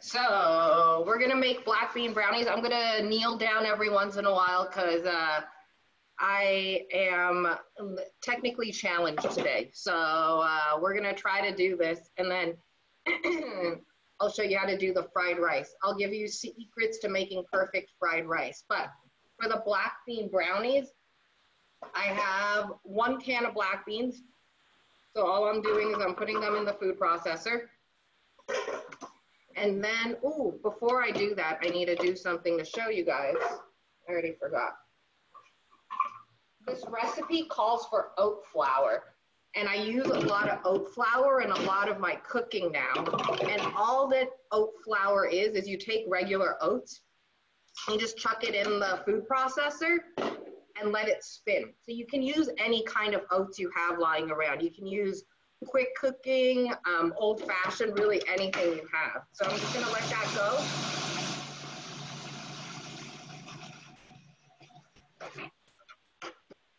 so we're gonna make black bean brownies. I'm gonna kneel down every once in a while because uh, I am technically challenged today. So uh, we're gonna try to do this and then I'll show you how to do the fried rice. I'll give you secrets to making perfect fried rice. But for the black bean brownies, I have one can of black beans. So all I'm doing is I'm putting them in the food processor. And then, oh, before I do that, I need to do something to show you guys. I already forgot. This recipe calls for oat flour. And I use a lot of oat flour in a lot of my cooking now. And all that oat flour is, is you take regular oats, and just chuck it in the food processor and let it spin. So you can use any kind of oats you have lying around. You can use quick cooking, um, old fashioned, really anything you have. So I'm just gonna let that go.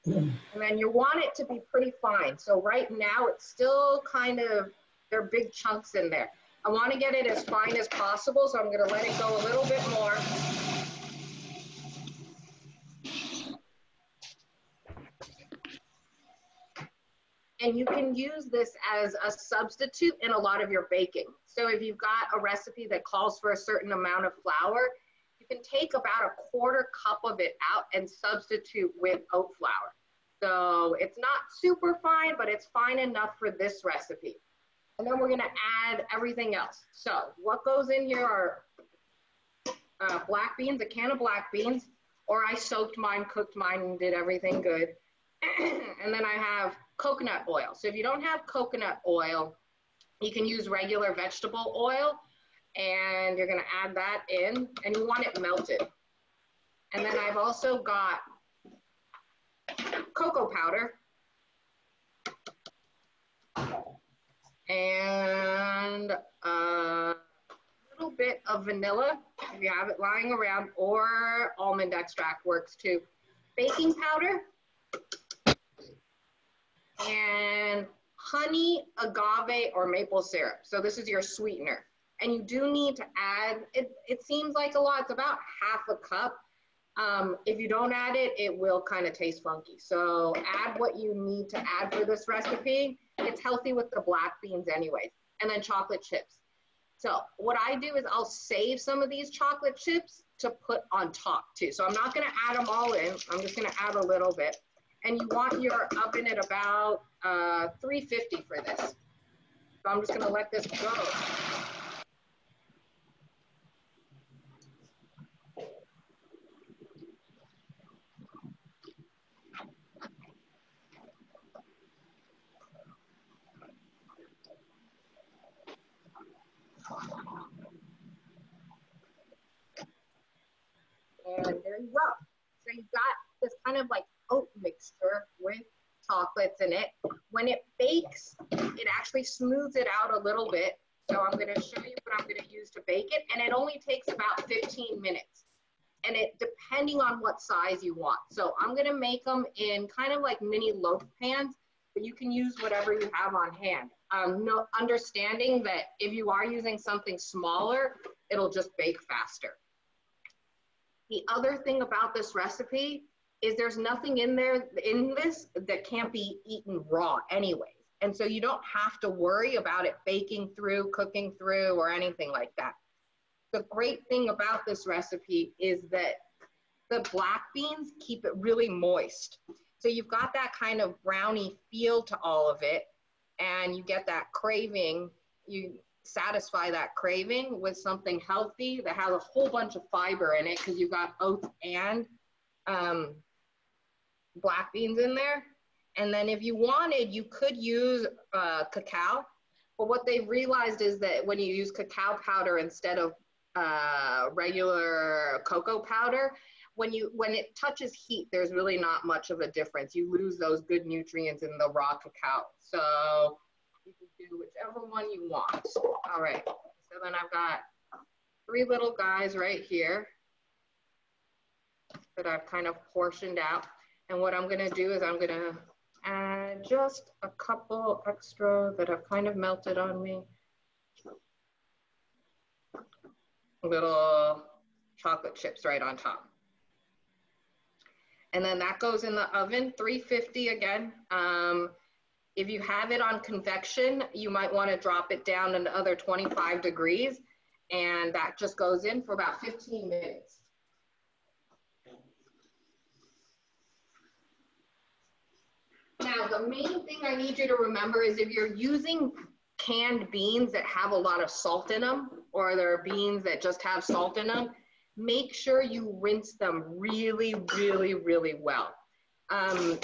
And then you want it to be pretty fine. So right now it's still kind of, there are big chunks in there. I wanna get it as fine as possible, so I'm gonna let it go a little bit more. And you can use this as a substitute in a lot of your baking. So if you've got a recipe that calls for a certain amount of flour, you can take about a quarter cup of it out and substitute with oat flour. So it's not super fine, but it's fine enough for this recipe. And then we're gonna add everything else. So what goes in here are uh, black beans, a can of black beans, or I soaked mine, cooked mine, and did everything good. and then I have coconut oil. So if you don't have coconut oil, you can use regular vegetable oil and you're gonna add that in and you want it melted. And then I've also got cocoa powder and a little bit of vanilla if you have it lying around or almond extract works too. Baking powder and honey, agave, or maple syrup. So this is your sweetener. And you do need to add, it, it seems like a lot, it's about half a cup. Um, if you don't add it, it will kind of taste funky. So add what you need to add for this recipe. It's healthy with the black beans anyways. And then chocolate chips. So what I do is I'll save some of these chocolate chips to put on top too. So I'm not gonna add them all in. I'm just gonna add a little bit and you want your oven at about uh, 350 for this. So I'm just gonna let this go. And there you go. So you've got this kind of like oat mixture with chocolates in it. When it bakes, it actually smooths it out a little bit. So I'm gonna show you what I'm gonna use to bake it. And it only takes about 15 minutes. And it depending on what size you want. So I'm gonna make them in kind of like mini loaf pans, but you can use whatever you have on hand. Um, no, understanding that if you are using something smaller, it'll just bake faster. The other thing about this recipe is there's nothing in there in this that can't be eaten raw anyways. And so you don't have to worry about it baking through, cooking through, or anything like that. The great thing about this recipe is that the black beans keep it really moist. So you've got that kind of brownie feel to all of it, and you get that craving. You satisfy that craving with something healthy that has a whole bunch of fiber in it because you've got oats and um, black beans in there. And then if you wanted, you could use uh, cacao. But what they've realized is that when you use cacao powder instead of uh, regular cocoa powder, when you when it touches heat, there's really not much of a difference. You lose those good nutrients in the raw cacao. So you can do whichever one you want. All right. So then I've got three little guys right here that I've kind of portioned out. And what I'm gonna do is I'm gonna add just a couple extra that have kind of melted on me. little chocolate chips right on top. And then that goes in the oven, 350 again. Um, if you have it on convection, you might wanna drop it down another 25 degrees and that just goes in for about 15 minutes. Now, the main thing I need you to remember is if you're using canned beans that have a lot of salt in them, or there are beans that just have salt in them, make sure you rinse them really, really, really well. Um,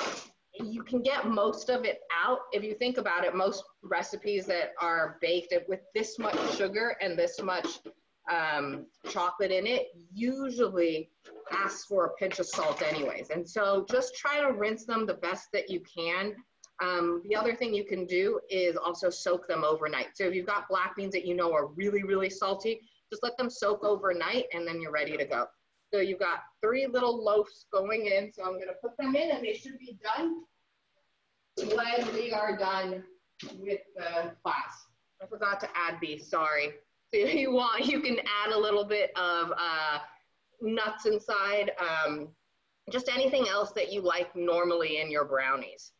you can get most of it out. If you think about it, most recipes that are baked with this much sugar and this much um, chocolate in it usually asks for a pinch of salt anyways. And so just try to rinse them the best that you can. Um, the other thing you can do is also soak them overnight. So if you've got black beans that you know are really, really salty, just let them soak overnight and then you're ready to go. So you've got three little loaves going in. So I'm gonna put them in and they should be done when we are done with the class. I forgot to add these, sorry. So you want, you can add a little bit of uh, nuts inside, um, just anything else that you like normally in your brownies.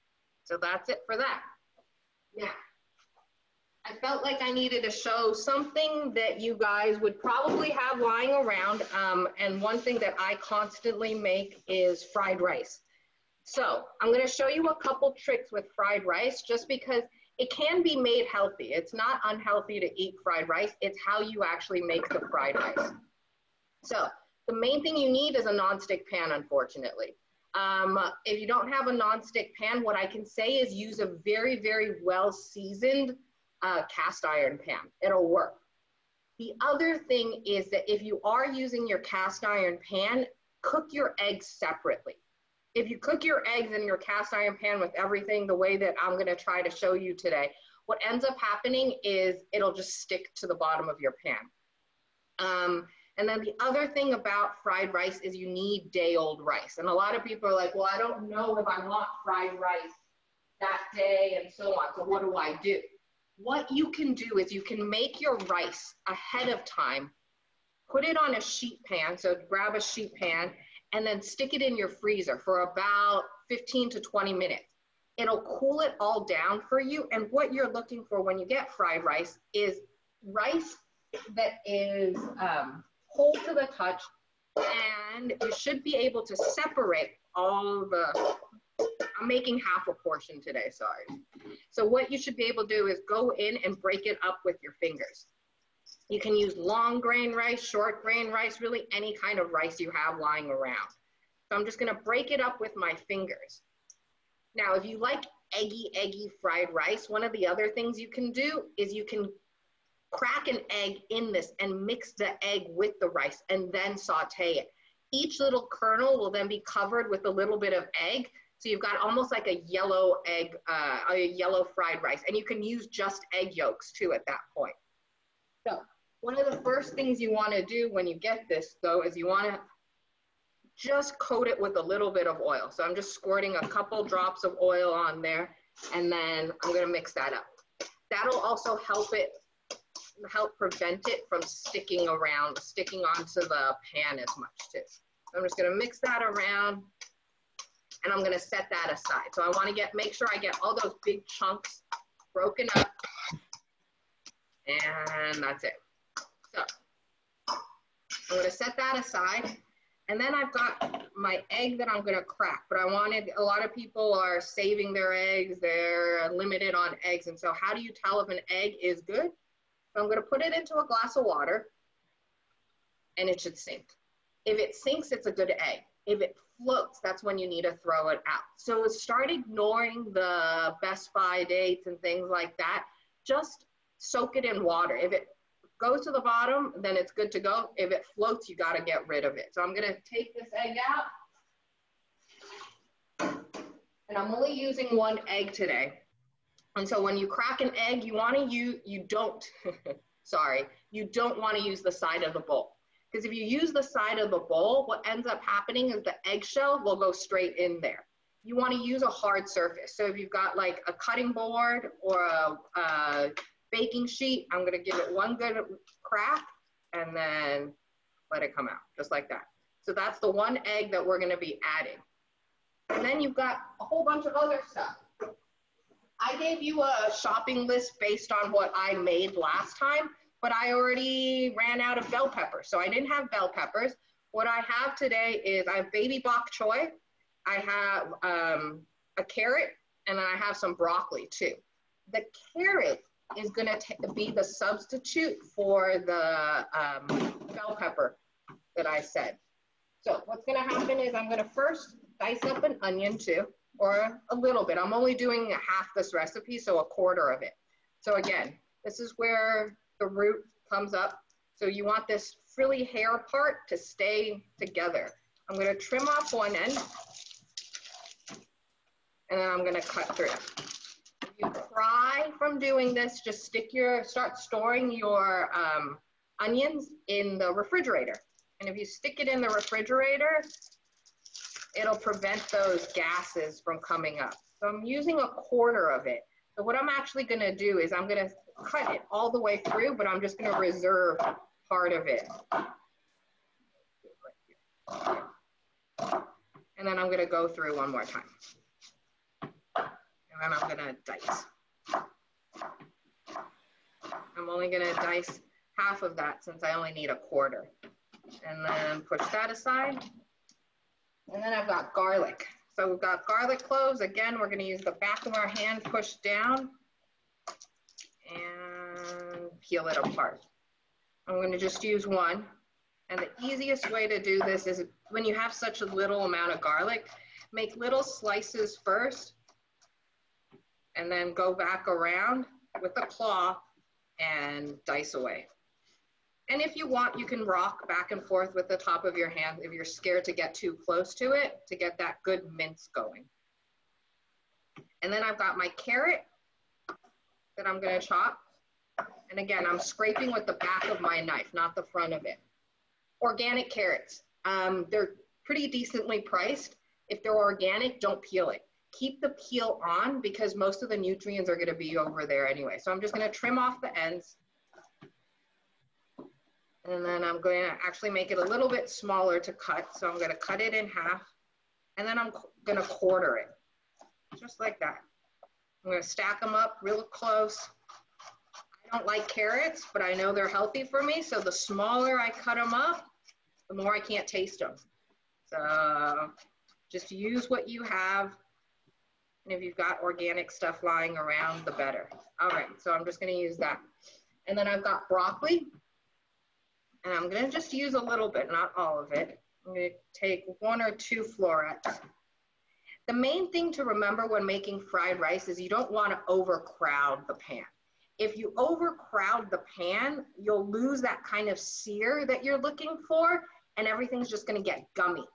So that's it for that. Now, I felt like I needed to show something that you guys would probably have lying around. Um, and one thing that I constantly make is fried rice. So I'm gonna show you a couple tricks with fried rice just because it can be made healthy. It's not unhealthy to eat fried rice. It's how you actually make the fried rice. So the main thing you need is a nonstick pan, unfortunately. Um, if you don't have a nonstick pan, what I can say is use a very, very well seasoned uh, cast iron pan. It'll work. The other thing is that if you are using your cast iron pan, cook your eggs separately. If you cook your eggs in your cast iron pan with everything the way that I'm gonna try to show you today, what ends up happening is it'll just stick to the bottom of your pan. Um, and then the other thing about fried rice is you need day old rice. And a lot of people are like, well, I don't know if I want fried rice that day and so on. So what do I do? What you can do is you can make your rice ahead of time, put it on a sheet pan. So grab a sheet pan and then stick it in your freezer for about 15 to 20 minutes. It'll cool it all down for you. And what you're looking for when you get fried rice is rice that is um, cold to the touch, and you should be able to separate all the, I'm making half a portion today, sorry. So what you should be able to do is go in and break it up with your fingers. You can use long grain rice, short grain rice, really any kind of rice you have lying around. So I'm just gonna break it up with my fingers. Now, if you like eggy, eggy fried rice, one of the other things you can do is you can crack an egg in this and mix the egg with the rice and then saute it. Each little kernel will then be covered with a little bit of egg. So you've got almost like a yellow egg, uh, a yellow fried rice. And you can use just egg yolks too at that point. So one of the first things you wanna do when you get this though is you wanna just coat it with a little bit of oil. So I'm just squirting a couple drops of oil on there and then I'm gonna mix that up. That'll also help it help prevent it from sticking around, sticking onto the pan as much too. So I'm just gonna mix that around and I'm gonna set that aside. So I wanna get, make sure I get all those big chunks broken up and that's it. So I'm gonna set that aside and then I've got my egg that I'm gonna crack, but I wanted, a lot of people are saving their eggs, they're limited on eggs. And so how do you tell if an egg is good? So I'm gonna put it into a glass of water and it should sink. If it sinks, it's a good egg. If it floats, that's when you need to throw it out. So start ignoring the Best By dates and things like that. Just soak it in water. If it goes to the bottom, then it's good to go. If it floats, you gotta get rid of it. So I'm gonna take this egg out. And I'm only using one egg today. And so when you crack an egg, you want to use, you don't, sorry, you don't want to use the side of the bowl. Because if you use the side of the bowl, what ends up happening is the eggshell will go straight in there. You want to use a hard surface. So if you've got like a cutting board or a, a baking sheet, I'm going to give it one good crack and then let it come out, just like that. So that's the one egg that we're gonna be adding. And then you've got a whole bunch of other stuff. I gave you a shopping list based on what I made last time, but I already ran out of bell peppers. So I didn't have bell peppers. What I have today is I have baby bok choy. I have um, a carrot, and then I have some broccoli too. The carrot is gonna be the substitute for the um, bell pepper that I said. So what's gonna happen is I'm gonna first dice up an onion too, or a little bit. I'm only doing half this recipe, so a quarter of it. So again, this is where the root comes up. So you want this frilly hair part to stay together. I'm gonna trim off one end, and then I'm gonna cut through. If you cry from doing this, just stick your, start storing your um, onions in the refrigerator. And if you stick it in the refrigerator, it'll prevent those gases from coming up. So I'm using a quarter of it. So what I'm actually gonna do is I'm gonna cut it all the way through, but I'm just gonna reserve part of it. And then I'm gonna go through one more time. And then I'm gonna dice. I'm only gonna dice half of that since I only need a quarter. And then push that aside. And then I've got garlic. So we've got garlic cloves. Again, we're gonna use the back of our hand, push down and peel it apart. I'm gonna just use one. And the easiest way to do this is when you have such a little amount of garlic, make little slices first and then go back around with a claw and dice away. And if you want, you can rock back and forth with the top of your hand if you're scared to get too close to it to get that good mince going. And then I've got my carrot that I'm gonna chop. And again, I'm scraping with the back of my knife, not the front of it. Organic carrots, um, they're pretty decently priced. If they're organic, don't peel it. Keep the peel on because most of the nutrients are gonna be over there anyway. So I'm just gonna trim off the ends and then I'm going to actually make it a little bit smaller to cut. So I'm going to cut it in half and then I'm going to quarter it just like that. I'm going to stack them up real close. I don't like carrots, but I know they're healthy for me. So the smaller I cut them up, the more I can't taste them. So just use what you have. And if you've got organic stuff lying around, the better. All right, so I'm just gonna use that. And then I've got broccoli. And I'm gonna just use a little bit, not all of it. I'm gonna take one or two florets. The main thing to remember when making fried rice is you don't wanna overcrowd the pan. If you overcrowd the pan, you'll lose that kind of sear that you're looking for and everything's just gonna get gummy.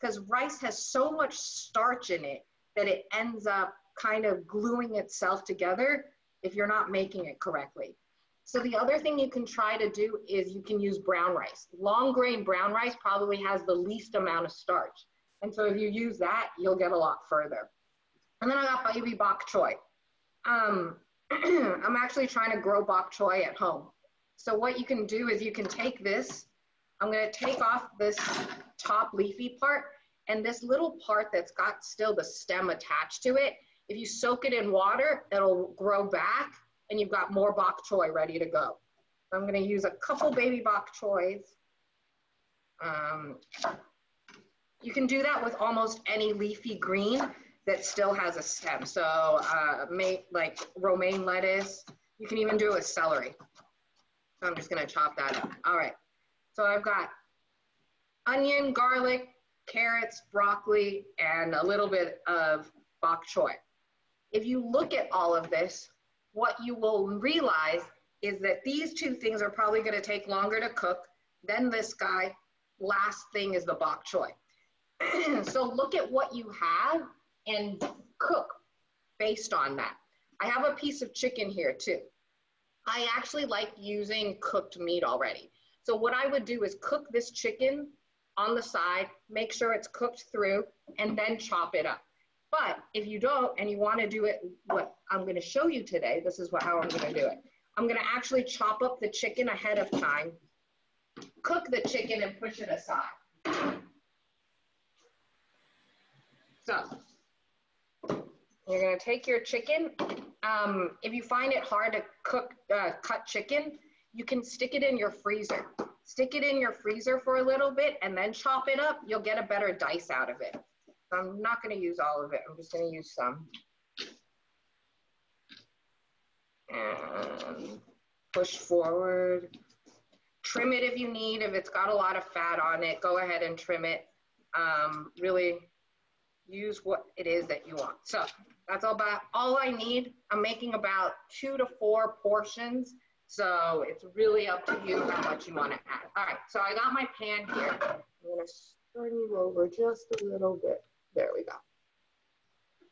Because rice has so much starch in it that it ends up kind of gluing itself together if you're not making it correctly. So the other thing you can try to do is you can use brown rice. Long grain brown rice probably has the least amount of starch. And so if you use that, you'll get a lot further. And then I got baby bok choy. Um, I'm actually trying to grow bok choy at home. So what you can do is you can take this, I'm gonna take off this top leafy part and this little part that's got still the stem attached to it, if you soak it in water, it'll grow back and you've got more bok choy ready to go. I'm going to use a couple baby bok choys. Um, you can do that with almost any leafy green that still has a stem. So uh, make like romaine lettuce. You can even do it with celery. So I'm just going to chop that up. All right. So I've got onion, garlic, carrots, broccoli, and a little bit of bok choy. If you look at all of this, what you will realize is that these two things are probably going to take longer to cook than this guy. Last thing is the bok choy. so look at what you have and cook based on that. I have a piece of chicken here too. I actually like using cooked meat already. So what I would do is cook this chicken on the side, make sure it's cooked through, and then chop it up. But if you don't and you want to do it what I'm going to show you today, this is what, how I'm going to do it. I'm going to actually chop up the chicken ahead of time cook the chicken and push it aside. So you're gonna take your chicken. Um, if you find it hard to cook, uh, cut chicken, you can stick it in your freezer. Stick it in your freezer for a little bit and then chop it up. You'll get a better dice out of it. I'm not gonna use all of it. I'm just gonna use some. And push forward. Trim it if you need. If it's got a lot of fat on it, go ahead and trim it. Um, really use what it is that you want. So that's all about all I need. I'm making about two to four portions. So it's really up to you how much you want to add. All right, so I got my pan here. I'm gonna turn you over just a little bit. There we go.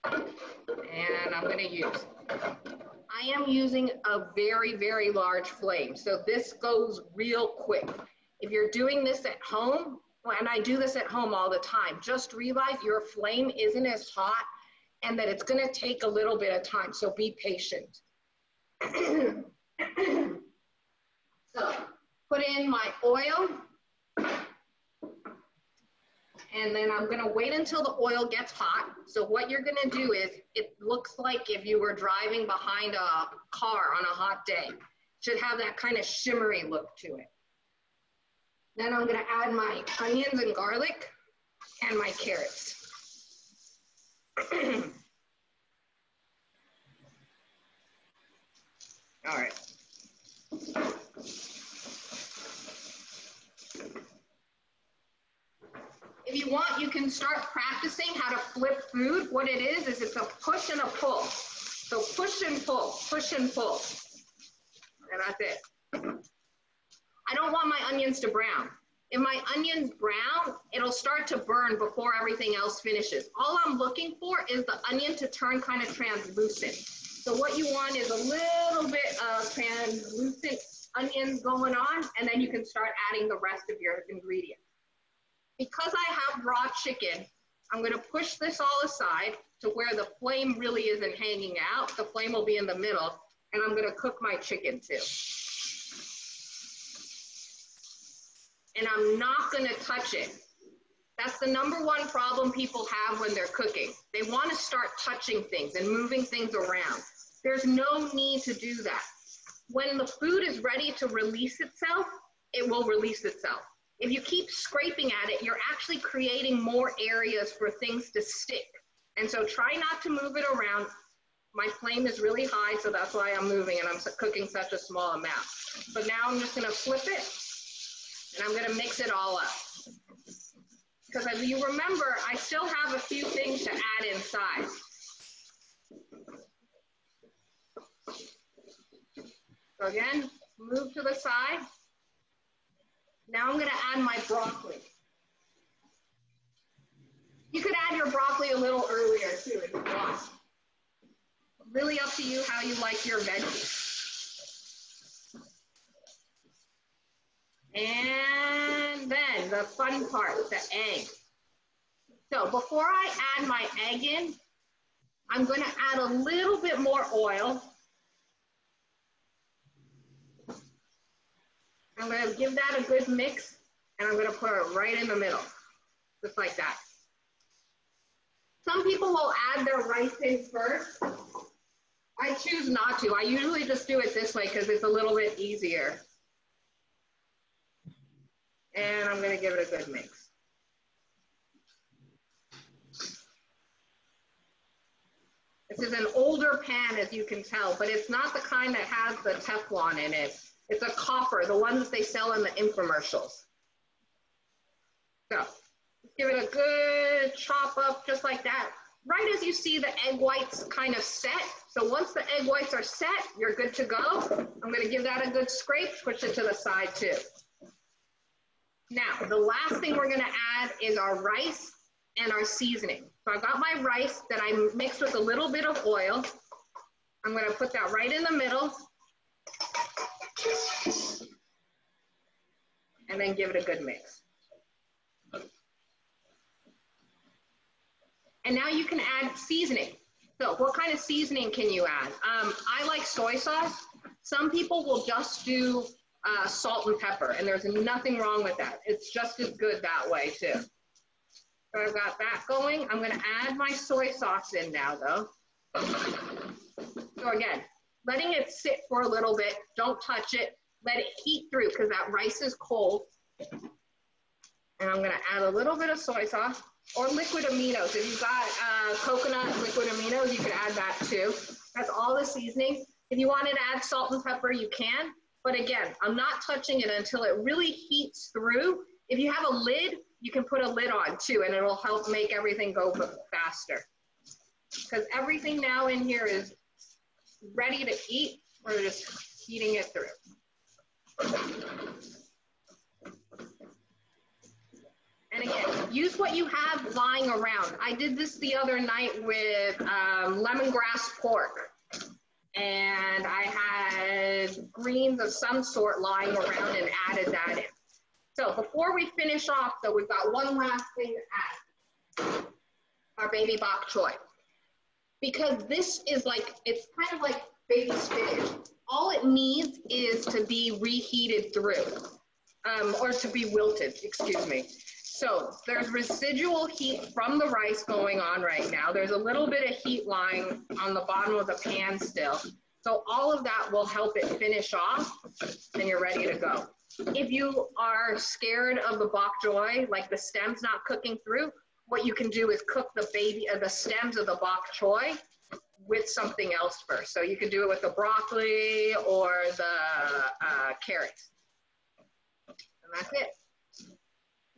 And I'm gonna use, I am using a very, very large flame. So this goes real quick. If you're doing this at home, and I do this at home all the time, just realize your flame isn't as hot and that it's gonna take a little bit of time, so be patient. so put in my oil, and then I'm gonna wait until the oil gets hot. So what you're gonna do is, it looks like if you were driving behind a car on a hot day. Should have that kind of shimmery look to it. Then I'm gonna add my onions and garlic and my carrots. All right. If you want, you can start practicing how to flip food. What it is, is it's a push and a pull. So push and pull, push and pull. And that's it. I don't want my onions to brown. If my onions brown, it'll start to burn before everything else finishes. All I'm looking for is the onion to turn kind of translucent. So what you want is a little bit of translucent onions going on, and then you can start adding the rest of your ingredients. Because I have raw chicken, I'm gonna push this all aside to where the flame really isn't hanging out. The flame will be in the middle, and I'm gonna cook my chicken too. and I'm not gonna touch it. That's the number one problem people have when they're cooking. They wanna start touching things and moving things around. There's no need to do that. When the food is ready to release itself, it will release itself. If you keep scraping at it, you're actually creating more areas for things to stick. And so try not to move it around. My flame is really high, so that's why I'm moving and I'm cooking such a small amount. But now I'm just gonna flip it and I'm gonna mix it all up. Because as you remember, I still have a few things to add inside. So again, move to the side. Now I'm gonna add my broccoli. You could add your broccoli a little earlier too if you want. Really up to you how you like your veggies. And then the fun part, the egg. So before I add my egg in, I'm gonna add a little bit more oil. I'm gonna give that a good mix and I'm gonna put it right in the middle, just like that. Some people will add their rice in first. I choose not to. I usually just do it this way because it's a little bit easier and I'm gonna give it a good mix. This is an older pan, as you can tell, but it's not the kind that has the Teflon in it. It's a copper, the ones they sell in the infomercials. So give it a good chop up just like that. Right as you see the egg whites kind of set. So once the egg whites are set, you're good to go. I'm gonna give that a good scrape, push it to the side too. Now, the last thing we're gonna add is our rice and our seasoning. So I've got my rice that I mixed with a little bit of oil. I'm gonna put that right in the middle. And then give it a good mix. And now you can add seasoning. So what kind of seasoning can you add? Um, I like soy sauce. Some people will just do uh, salt and pepper, and there's nothing wrong with that. It's just as good that way too. So I've got that going. I'm gonna add my soy sauce in now though. So again, letting it sit for a little bit, don't touch it, let it heat through because that rice is cold. And I'm gonna add a little bit of soy sauce or liquid aminos. If you've got uh, coconut liquid aminos, you can add that too. That's all the seasoning. If you wanted to add salt and pepper, you can. But again, I'm not touching it until it really heats through. If you have a lid, you can put a lid on too, and it'll help make everything go faster. Because everything now in here is ready to eat. We're just heating it through. And again, use what you have lying around. I did this the other night with um, lemongrass pork. And I had greens of some sort lying around and added that in. So before we finish off though, we've got one last thing to add. Our baby bok choy. Because this is like, it's kind of like baby spinach. All it needs is to be reheated through, um, or to be wilted, excuse me. So there's residual heat from the rice going on right now. There's a little bit of heat lying on the bottom of the pan still. So all of that will help it finish off and you're ready to go. If you are scared of the bok choy, like the stems not cooking through, what you can do is cook the baby, uh, the stems of the bok choy with something else first. So you can do it with the broccoli or the uh, carrots. And that's it.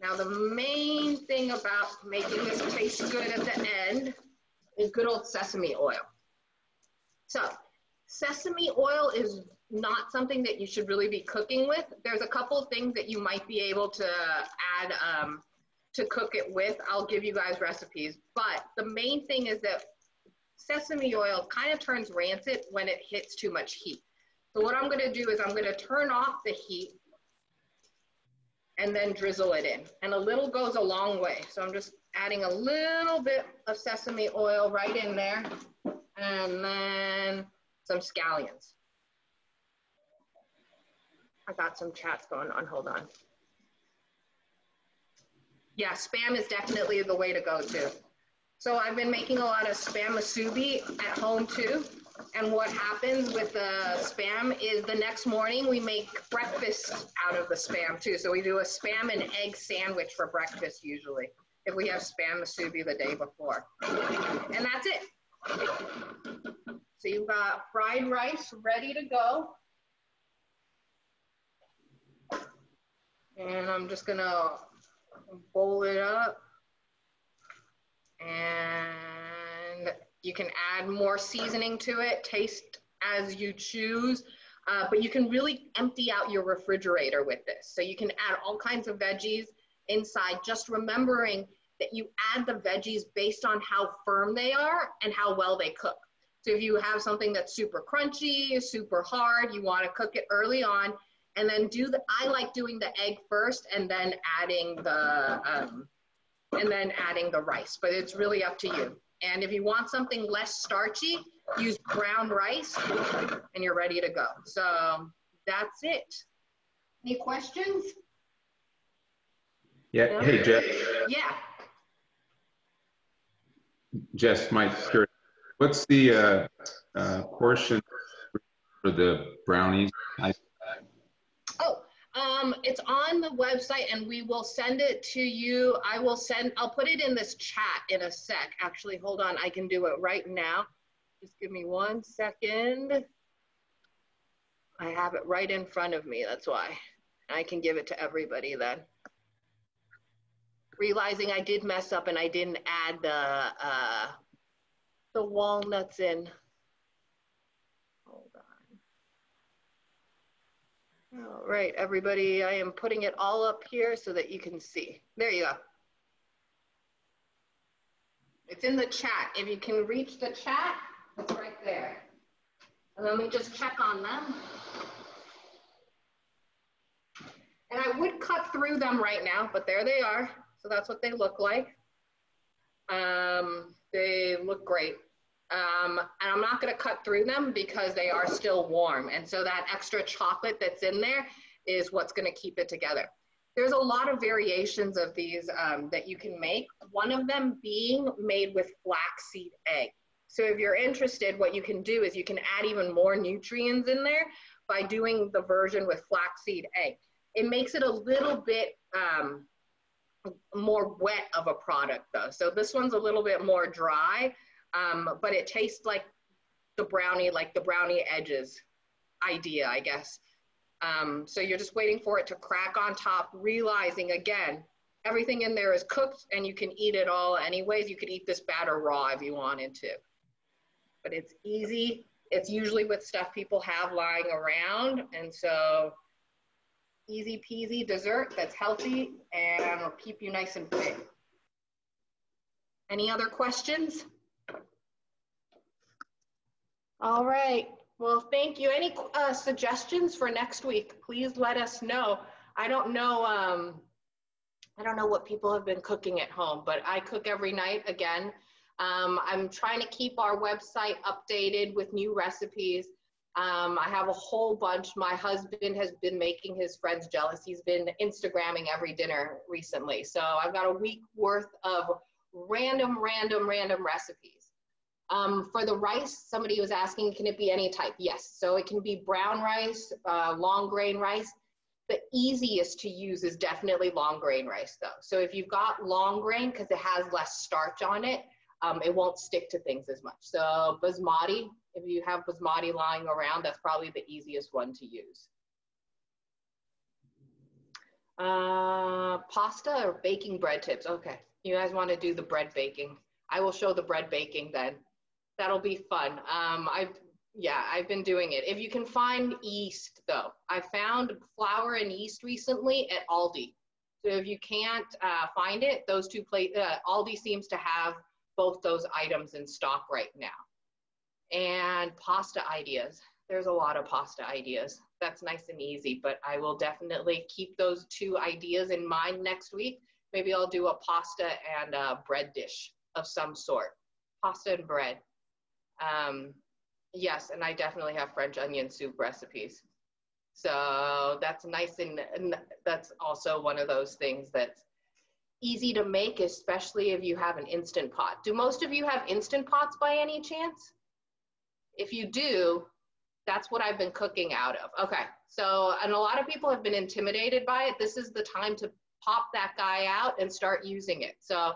Now the main thing about making this taste good at the end is good old sesame oil. So sesame oil is not something that you should really be cooking with. There's a couple of things that you might be able to add um, to cook it with. I'll give you guys recipes. But the main thing is that sesame oil kind of turns rancid when it hits too much heat. So what I'm gonna do is I'm gonna turn off the heat and then drizzle it in. And a little goes a long way. So I'm just adding a little bit of sesame oil right in there and then some scallions. I got some chats going on, hold on. Yeah, spam is definitely the way to go too. So I've been making a lot of spam musubi at home too. And what happens with the spam is the next morning we make breakfast out of the spam too. So we do a spam and egg sandwich for breakfast usually if we have spam musubi the day before. And that's it. So you've got fried rice ready to go. And I'm just gonna bowl it up. And you can add more seasoning to it, taste as you choose. Uh, but you can really empty out your refrigerator with this. So you can add all kinds of veggies inside, just remembering that you add the veggies based on how firm they are and how well they cook. So if you have something that's super crunchy, super hard, you want to cook it early on, and then do the. I like doing the egg first, and then adding the um, and then adding the rice. But it's really up to you. And if you want something less starchy, use brown rice and you're ready to go. So that's it. Any questions? Yeah. Hey, Jess. Yeah. Jess, my curious. What's the uh, uh, portion for the brownies? I um, it's on the website and we will send it to you. I will send, I'll put it in this chat in a sec. Actually, hold on, I can do it right now. Just give me one second. I have it right in front of me, that's why. I can give it to everybody then. Realizing I did mess up and I didn't add the, uh, the walnuts in. All right, everybody, I am putting it all up here so that you can see. There you go. It's in the chat. If you can reach the chat, it's right there. And let me just check on them. And I would cut through them right now, but there they are. So that's what they look like. Um, they look great. Um, and I'm not gonna cut through them because they are still warm. And so that extra chocolate that's in there is what's going to keep it together. There's a lot of variations of these um, that you can make. One of them being made with flaxseed egg. So if you're interested, what you can do is you can add even more nutrients in there by doing the version with flaxseed egg. It makes it a little bit um, more wet of a product though. So this one's a little bit more dry, um, but it tastes like the brownie, like the brownie edges idea, I guess. Um, so you're just waiting for it to crack on top, realizing again, everything in there is cooked and you can eat it all anyways. You could eat this batter raw if you wanted to. But it's easy. It's usually with stuff people have lying around. And so easy peasy dessert that's healthy and will keep you nice and fit. Any other questions? All right. Well, thank you. Any uh, suggestions for next week? Please let us know. I don't know. Um, I don't know what people have been cooking at home, but I cook every night again. Um, I'm trying to keep our website updated with new recipes. Um, I have a whole bunch. My husband has been making his friends jealous. He's been Instagramming every dinner recently. So I've got a week worth of random, random, random recipes. Um, for the rice, somebody was asking, can it be any type? Yes. So it can be brown rice, uh, long grain rice. The easiest to use is definitely long grain rice though. So if you've got long grain, because it has less starch on it, um, it won't stick to things as much. So basmati, if you have basmati lying around, that's probably the easiest one to use. Uh, pasta or baking bread tips. Okay, you guys want to do the bread baking. I will show the bread baking then that'll be fun. Um, I've yeah, I've been doing it. If you can find yeast though, I found flour and yeast recently at Aldi. So if you can't uh, find it, those two plate uh, Aldi seems to have both those items in stock right now. And pasta ideas. There's a lot of pasta ideas. That's nice and easy, but I will definitely keep those two ideas in mind next week. Maybe I'll do a pasta and a bread dish of some sort. Pasta and bread. Um, yes, and I definitely have French onion soup recipes. So that's nice and, and that's also one of those things that's easy to make, especially if you have an instant pot. Do most of you have instant pots by any chance? If you do, that's what I've been cooking out of. Okay, so, and a lot of people have been intimidated by it. This is the time to pop that guy out and start using it. So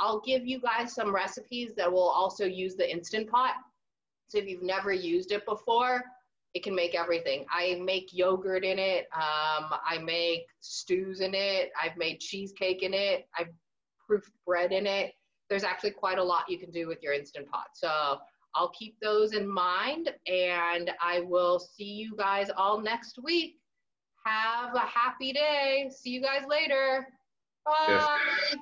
I'll give you guys some recipes that will also use the Instant Pot. So if you've never used it before, it can make everything. I make yogurt in it. Um, I make stews in it. I've made cheesecake in it. I've proofed bread in it. There's actually quite a lot you can do with your Instant Pot. So I'll keep those in mind and I will see you guys all next week. Have a happy day. See you guys later. Bye. Yes.